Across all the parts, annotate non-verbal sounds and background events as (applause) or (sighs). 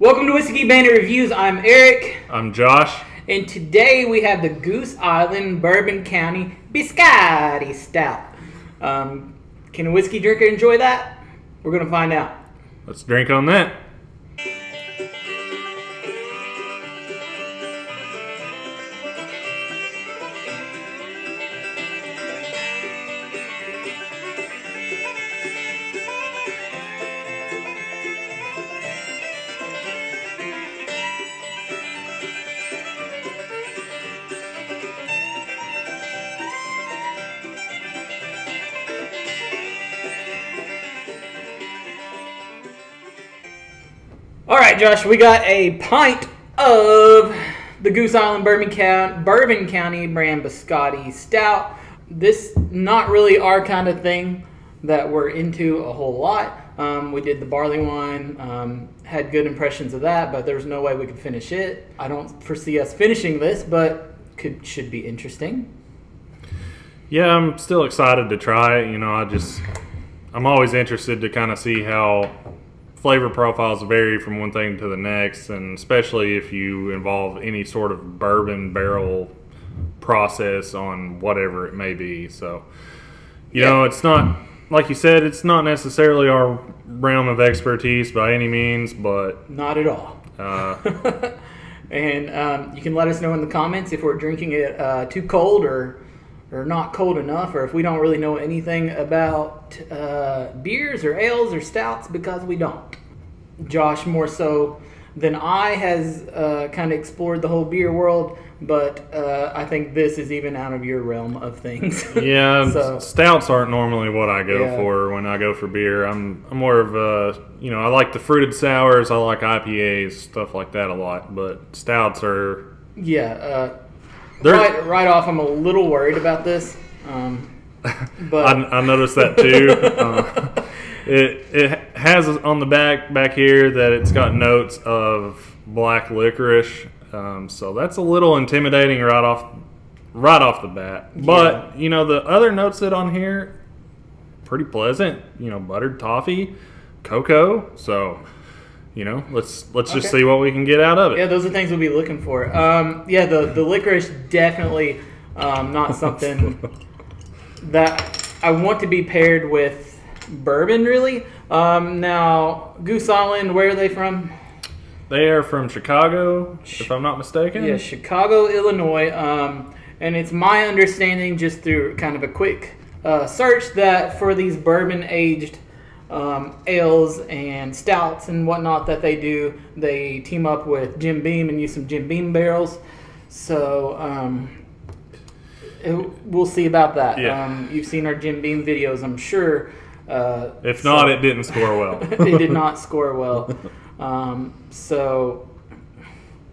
Welcome to Whiskey Bandit Reviews. I'm Eric, I'm Josh. and today we have the Goose Island Bourbon County Biscotti Stout. Um, can a whiskey drinker enjoy that? We're gonna find out. Let's drink on that. Right, Josh, we got a pint of the Goose Island Bourbon County, Bourbon County brand Biscotti Stout. This not really our kind of thing that we're into a whole lot. Um, we did the barley wine, um, had good impressions of that, but there's no way we could finish it. I don't foresee us finishing this, but could should be interesting. Yeah, I'm still excited to try it. You know, I just, I'm always interested to kind of see how flavor profiles vary from one thing to the next, and especially if you involve any sort of bourbon barrel process on whatever it may be. So, you know, it's not, like you said, it's not necessarily our realm of expertise by any means, but Not at all. uh, (laughs) and um, you can let us know in the comments if we're drinking it uh, too cold or or not cold enough, or if we don't really know anything about uh, beers or ales or stouts because we don't. Josh, more so than I, has uh, kind of explored the whole beer world, but uh, I think this is even out of your realm of things. (laughs) Yeah, So- stouts aren't normally what I go Yeah. for when I go for beer. I'm I'm more of a you know I like the fruited sours, I like IPAs, stuff like that a lot. But stouts are yeah. They're- right, right off, I'm a little worried about this. Um, (laughs) but I, I noticed that too. (laughs) uh, it it has on the back back here that it's got notes of black licorice, um, so that's a little intimidating right off right off the bat. But you know the other notes that on here pretty pleasant. You know, buttered toffee, cocoa. So, you know, let's let's just Okay. see what we can get out of it. Yeah, those are things we'll be looking for. Um, yeah, the the licorice definitely um, not something (laughs) that I want to be paired with bourbon. Really. Um, now, Goose Island, where are they from? They are from Chicago, if I'm not mistaken. Yeah, Chicago, Illinois. Um, and it's my understanding, just through kind of a quick uh, search, that for these bourbon aged um, ales and stouts and whatnot that they do, they team up with Jim Beam and use some Jim Beam barrels. So um, it- we'll see about that. Yeah. Um, you've seen our Jim Beam videos, I'm sure. Uh, If so- not, it didn't score well. (laughs) they did not score well. Um, so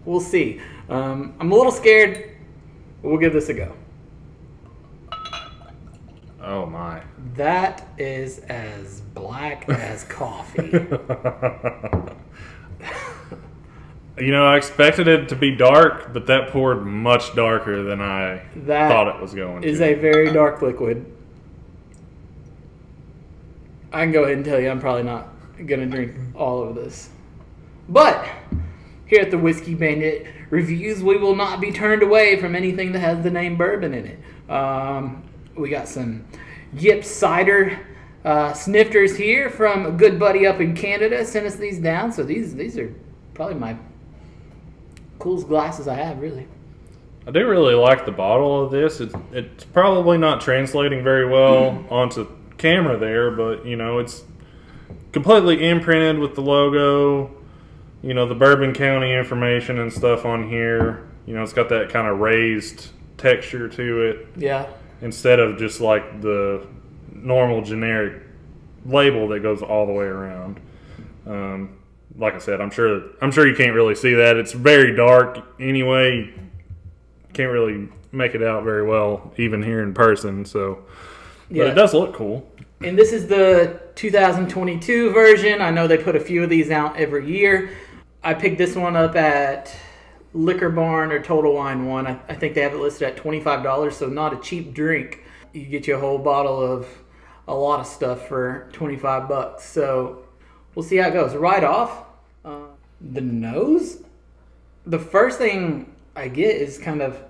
we'll see. Um, I'm a little scared. We'll give this a go. Oh my. That is as black as (laughs) coffee. (laughs) You know, I expected it to be dark, but that poured much darker than I That thought it was going to. is a very dark liquid. I can go ahead and tell you I'm probably not going to drink all of this. But here at the Whiskey Bandit reviews, we will not be turned away from anything that has the name bourbon in it. Um, we got some Yip cider uh, snifters here from a good buddy up in Canada. Sent us these down, so these these are probably my coolest glasses I have, really. I do really like the bottle of this. It's, it's probably not translating very well onto camera there, but you know, it's completely imprinted with the logo. You know, the Bourbon County information and stuff on here. You know, it's got that kind of raised texture to it. Yeah. Instead of just like the normal generic label that goes all the way around. Um, like I said, I'm sure I'm sure you can't really see that. It's very dark anyway. Can't really make it out very well even here in person. So, but Yeah. it does look cool. And this is the 2022 version. I know they put a few of these out every year. I picked this one up at Liquor Barn or Total Wine One. I, I think they have it listed at $25, so not a cheap drink. You get you a whole bottle of a lot of stuff for 25 bucks. So we'll see how it goes. Right off, uh, The nose? The first thing I get is kind of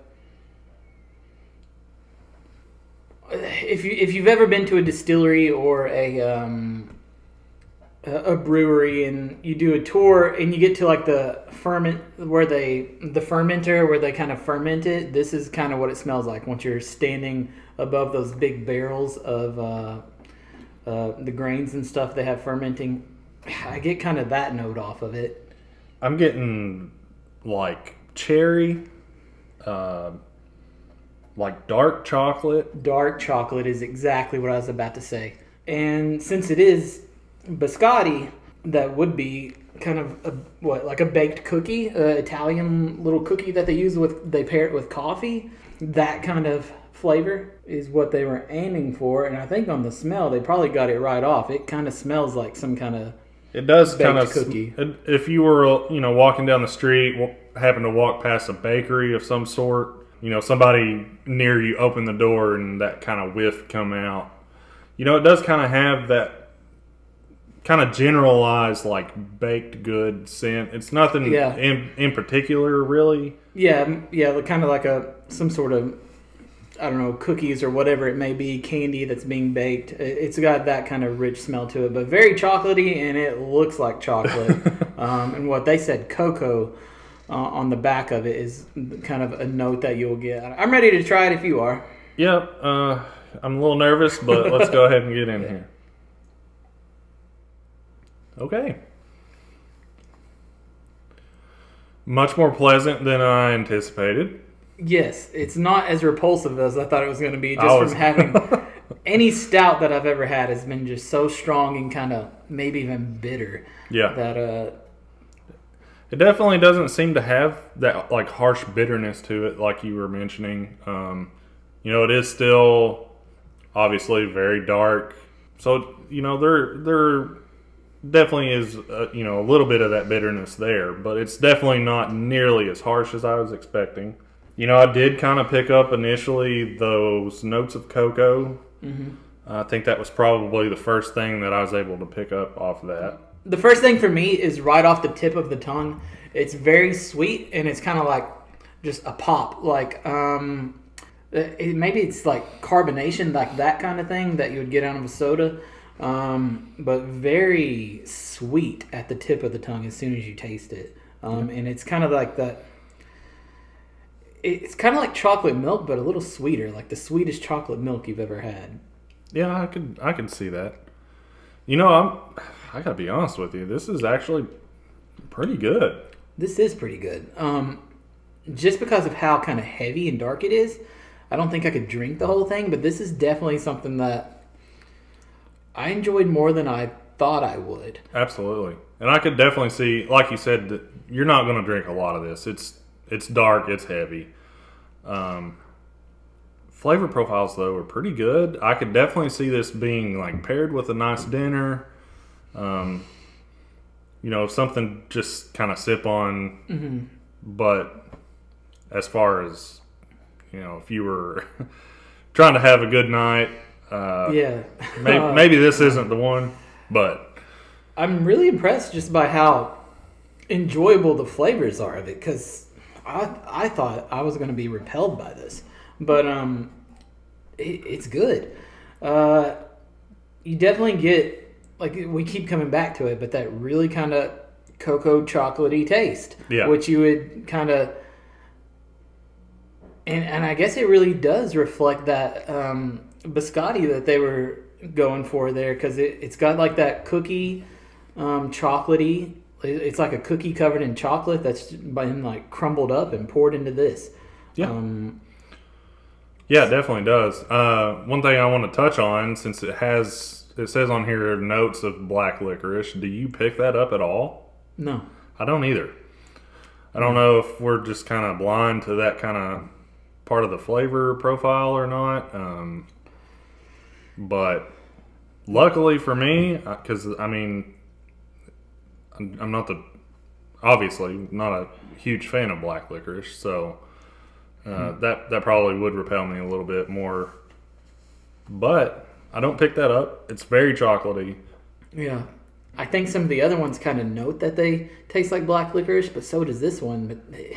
if you if you've ever been to a distillery or a um, a brewery and you do a tour and you get to like the ferment where they the fermenter where they kind of ferment it this is kind of what it smells like once you're standing above those big barrels of uh, uh, the grains and stuff they have fermenting. (sighs) I get kind of that note off of it. I'm getting like cherry, uh, like dark chocolate. dark chocolate is exactly what i was about to say. And since it is biscotti that would be kind of a, what like a baked cookie uh, italian little cookie that they use with they pair it with coffee that kind of flavor is what they were aiming for and i think on the smell they probably got it right off it kind of smells like some kind of It does kind of cookie. If you were, you know, walking down the street, happen to walk past a bakery of some sort, you know, somebody near you open the door and that kind of whiff come out. You know, it does kind of have that kind of generalized like baked good scent. It's nothing Yeah. in in particular, really. yeah yeah kind of like a some sort of i don't know cookies or whatever it may be candy that's being baked It- it's got that kind of rich smell to it but very chocolatey and it looks like chocolate (laughs) um, and what they said cocoa uh, on the back of it is kind of a note that you'll get i'm ready to try it if you are Yep. Uh, I'm a little nervous, but let's go ahead and get in (laughs) here. Okay. Much more pleasant than I anticipated. yes it's not as repulsive as i thought it was going to be just was- from having (laughs) any stout that i've ever had has been just so strong and kind of maybe even bitter Yeah. that uh It definitely doesn't seem to have that like harsh bitterness to it, like you were mentioning. Um, you know, it is still obviously very dark, so you know there there definitely is uh, you know a little bit of that bitterness there, but it's definitely not nearly as harsh as I was expecting. You know, I did kind of pick up initially those notes of cocoa. I think that was probably the first thing that I was able to pick up off of that. the first thing for me is right off the tip of the tongue. It's very sweet and it's kind of like just a pop, like um, it, maybe it's like carbonation, like that kind of thing that you would get out of a soda, um, but very sweet at the tip of the tongue as soon as you taste it, um, and it's kind of like that. It's kind of like chocolate milk, but a little sweeter, like the sweetest chocolate milk you've ever had. Yeah, I could I could see that. You know, I'm I gotta be honest with you. This is actually pretty good. This is pretty good. Um, just because of how kind of heavy and dark it is, I don't think I could drink the whole thing, but this is definitely something that I enjoyed more than I thought I would. Absolutely, and I could definitely see, like you said, that you're not going to drink a lot of this. It's it's dark, it's heavy. Um, flavor profiles though are pretty good. I could definitely see this being like paired with a nice dinner. Um, you know, something just kind of sip on. But as far as you know, if you were (laughs) trying to have a good night, uh, Yeah. maybe, Uh, (laughs) maybe this isn't the one. But I'm really impressed just by how enjoyable the flavors are of it because I, I thought I was going to be repelled by this. But um, it, it's good. Uh, you definitely get, like, we keep coming back to it, but that really kind of cocoa chocolatey taste. Yeah. Which you would kind of. And, and I guess it really does reflect that um, biscotti that they were going for there because it, it's got like that cookie um, chocolatey. It's like a cookie covered in chocolate that's been like crumbled up and poured into this. Yeah. Um, Yeah, it definitely does. Uh, one thing I want to touch on, since it has, it says on here notes of black licorice. Do you pick that up at all? no. I don't either. I don't know if we're just kind of blind to that kind of part of the flavor profile or not. Um, but luckily for me, because I mean, I'm not the obviously not a huge fan of black licorice, so uh, that that probably would repel me a little bit more. But I don't pick that up. It's very chocolatey. Yeah. I think some of the other ones kind of note that they taste like black licorice, but so does this one. But it,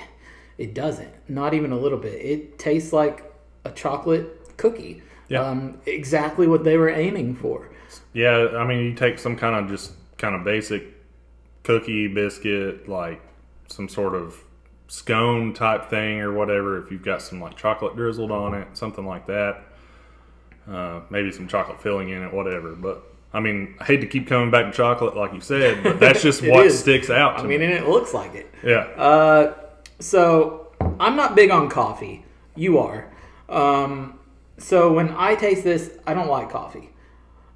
it doesn't. Not even a little bit. It tastes like a chocolate cookie. Yeah. Um, exactly what they were aiming for. Yeah, I mean, you take some kind of just kind of basic cookie biscuit, like some sort of scone type thing or whatever. If you've got some like chocolate drizzled on it, something like that. Uh, maybe some chocolate filling in it, whatever. But I mean, I hate to keep coming back to chocolate, like you said, but that's (laughs) just what is. sticks out to I mean, me. and it looks like it. Yeah, Uh, so I'm not big on coffee. You are. Um, so when I taste this, I don't like coffee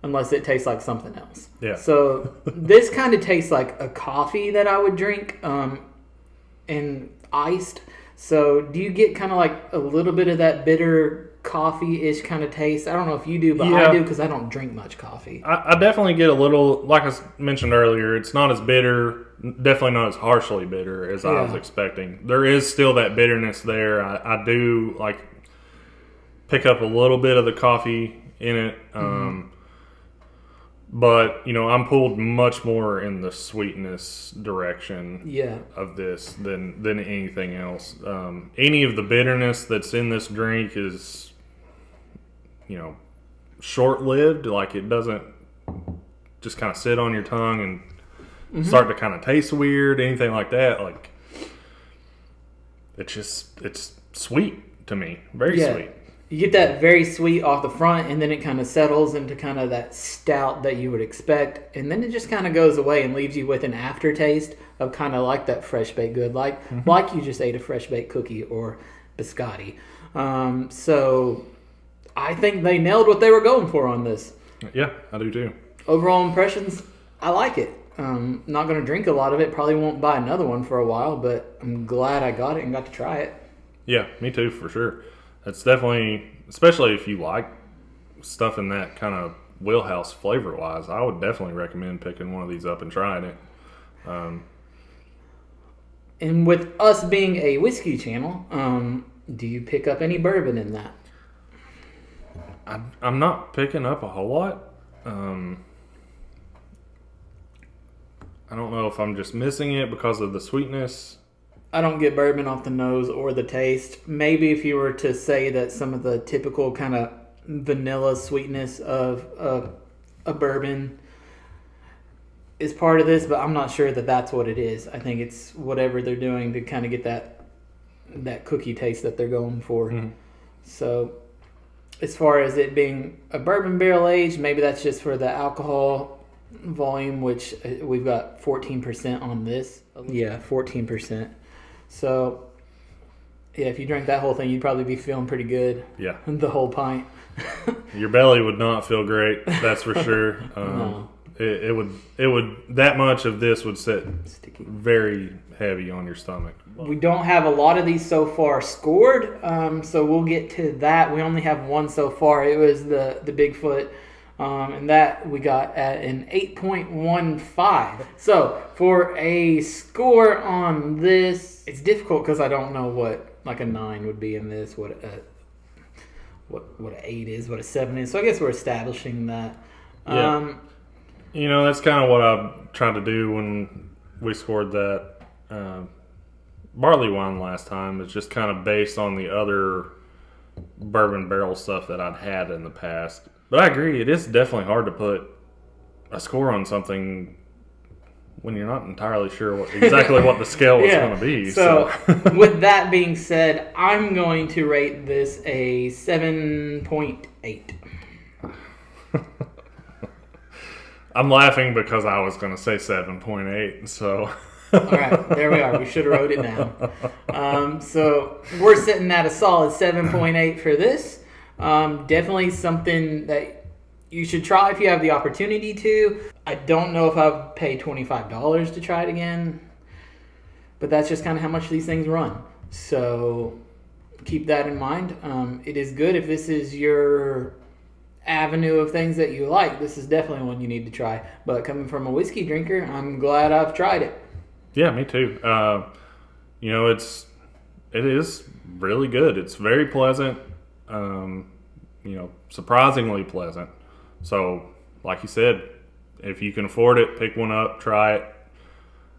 unless it tastes like something else. Yeah. So (laughs) this kind of tastes like a coffee that I would drink, um, and iced. So do you get kind of like a little bit of that bitter coffee-ish kind of taste? I don't know if you do, but Yeah. I do because I don't drink much coffee. I, I definitely get a little, like I mentioned earlier, it's not as bitter, definitely not as harshly bitter as I was expecting. There is still that bitterness there. I, I do like pick up a little bit of the coffee in it. Um, but, you know, I'm pulled much more in the sweetness direction Yeah. of this than than anything else. Um, any of the bitterness that's in this drink is, you know, short lived. Like it doesn't just kind of sit on your tongue and start to kind of taste weird, anything like that. Like it's just it's sweet to me, very Yeah. sweet. You get that very sweet off the front, and then it kind of settles into kind of that stout that you would expect, and then it just kind of goes away and leaves you with an aftertaste of kind of like that fresh baked good, like like you just ate a fresh baked cookie or biscotti. Um, so I think they nailed what they were going for on this. Yeah, I do too. Overall impressions, I like it. Um, not going to drink a lot of it. Probably won't buy another one for a while, but I'm glad I got it and got to try it. Yeah, me too, for sure. It's definitely, especially if you like stuff in that kind of wheelhouse flavor wise, I would definitely recommend picking one of these up and trying it. And with us being a whiskey channel, um, do you pick up any bourbon in that? I, I'm not picking up a whole lot. Um, I don't know if I'm just missing it because of the sweetness. I don't get bourbon off the nose or the taste. Maybe if you were to say that some of the typical kind of vanilla sweetness of uh, a bourbon is part of this, but I'm not sure that that's what it is. I think it's whatever they're doing to kind of get that that cookie taste that they're going for. Mhm. So, as far as it being a bourbon barrel aged, maybe that's just for the alcohol volume, which uh, we've got 14% on this. Yeah, 14%. So, yeah, if you drank that whole thing, you'd probably be feeling pretty good. Yeah, (laughs) The whole pint. (laughs) your belly would not feel great. That's for sure. (laughs) Um, No. it, it would. It would. That much of this would sit Sticky. very heavy on your stomach. We don't have a lot of these so far scored, um, so we'll get to that. We only have one so far. It was the the Bigfoot, um, and that we got at an eight point one five. So for a score on this, it's difficult because I don't know what like a nine would be in this. What a what what an eight is, what a seven is. So I guess we're establishing that. Yeah. Um, You know, that's kind of what I tried to do when we scored that uh, barley wine last time. It's just kind of based on the other bourbon barrel stuff that I'd had in the past. But I agree, it is definitely hard to put a score on something when you're not entirely sure what, (laughs) exactly what the scale is going to be. So, So, (laughs) with that (laughs) being said, I'm going to rate this a 7.8. I'm laughing because I was going to say 7.8. So, All right, there we are. We should have wrote it down. Um, so we're sitting at a solid 7.8 for this. Um, definitely something that you should try if you have the opportunity to. I don't know if I'd pay $25 to try it again, but that's just kind of how much these things run. So keep that in mind. Um, it is good if this is your avenue of things that you like. This is definitely one you need to try. But coming from a whiskey drinker, I'm glad I've tried it. Yeah, me too. Uh, you know, it's it is really good. It's very pleasant. Um, you know, surprisingly pleasant. So, like you said, if you can afford it, pick one up, try it.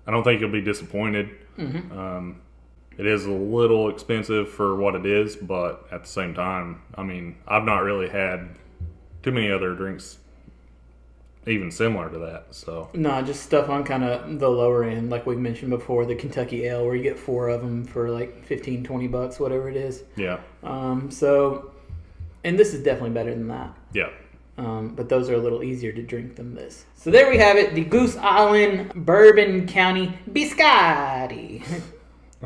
I don't think you'll be disappointed. Um, it is a little expensive for what it is, but at the same time, I mean, I've not really had too many other drinks even similar to that. So No, just stuff on kind of the lower end, like we've mentioned before, the Kentucky Ale, where you get four of them for like 15, 20 bucks, whatever it is. yeah, Um, so, and this is definitely better than that. yeah. Um, but those are a little easier to drink than this. So there we have it, the Goose Island Bourbon County Biscotti. (laughs)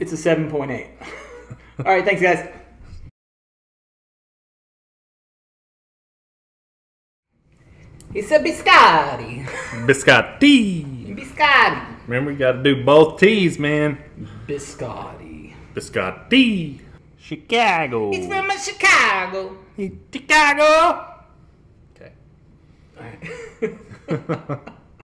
It's a 7.8. (laughs) All right, thanks, guys. It's a biscotti. Biscotti. Biscotti. Remember, you got to do both T's, man. Biscotti. Biscotti. Chicago. It's from Chicago. Chicago. Okay. (laughs) All right. (laughs)